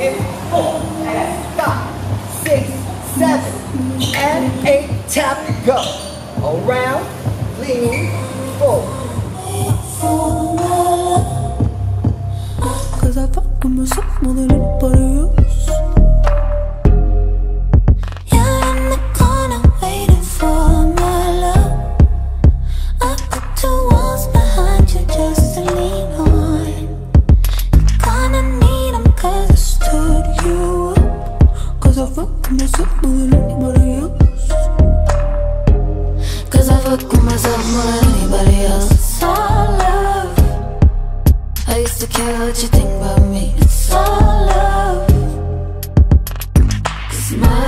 in four, and five, six, seven, and eight. Tap go. Around, lean, forward. Cause I fuck with myself more than anybody else. Cause I fuck with myself more than anybody else. Cause I fuck with myself more than anybody else. It's all love. I used to care what you think about me. It's all love. Cause my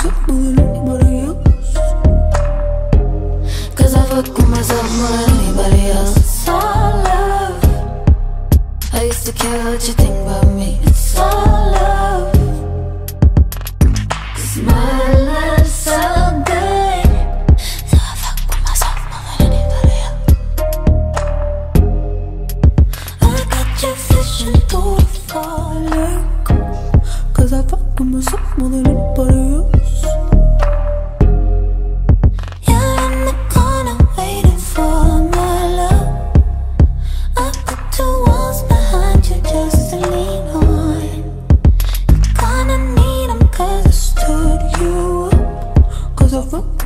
Cause I fuck with myself more than anybody else. It's all love. I used to care what you think about me. It's all my so good. I fuck with myself more than anybody else. I got. Cause I fuck with myself more than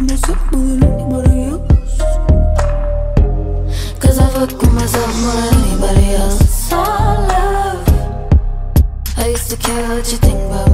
myself more than anybody else. Cause I fuck with myself more than anybody else. All love. I used to care what you think about me. It's all love.